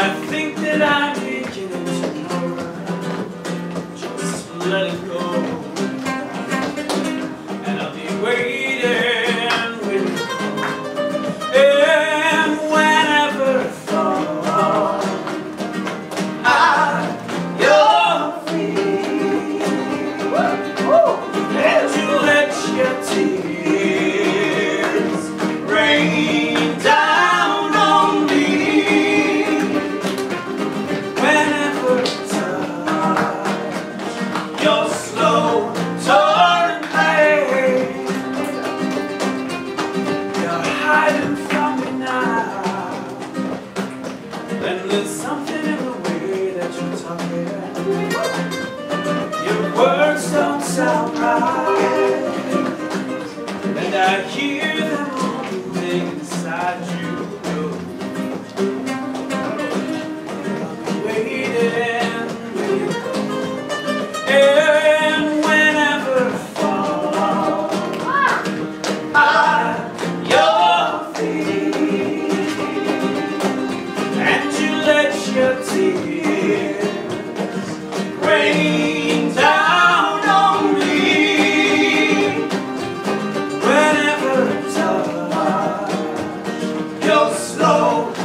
I think that I'm beginning to know Just let it go. There's something in the way that you're talking. Your words don't sound right. And I hear Oh.